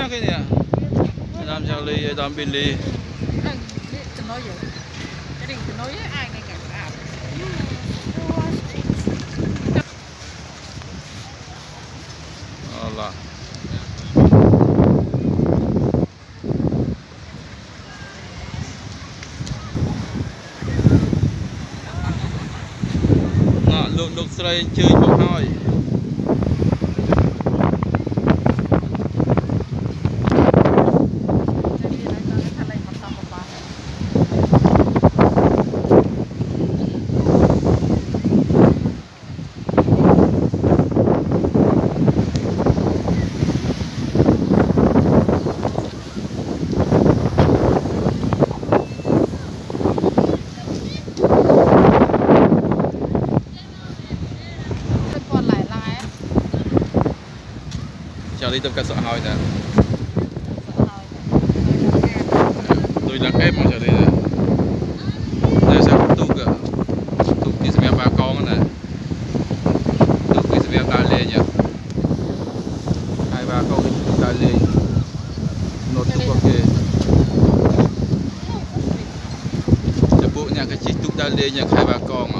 Ooh, pinakay niya. Nam chào ly đón bên ly. Đừng nói vậy Cái đừng nói với ai cho đi trong ca sợ hơi nè. Tôi là cái mà chờ đi nè. Đây sao tu cơ tu đi xem ba con nè. Tu đi xem ta lê nhỉ. Hai, ba con đi ba lê nó tu ok cho bố nhà cái chi tu ta lê nhỉ, hai, ba con mà